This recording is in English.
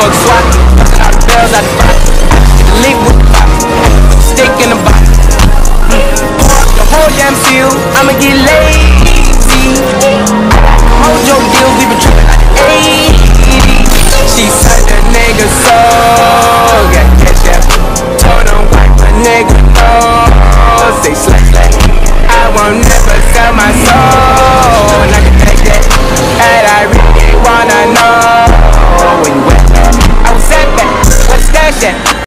fuck swap. Bustin' out the barrels out the. Link with the pop. Stick in the box. The whole damn seal. I'ma get lazy. your deals, we been trippin' like the 80s. She said the nigga so. Got catch that. Told him wipe my nigga no. Say slack, slack. I won't never sell my soul.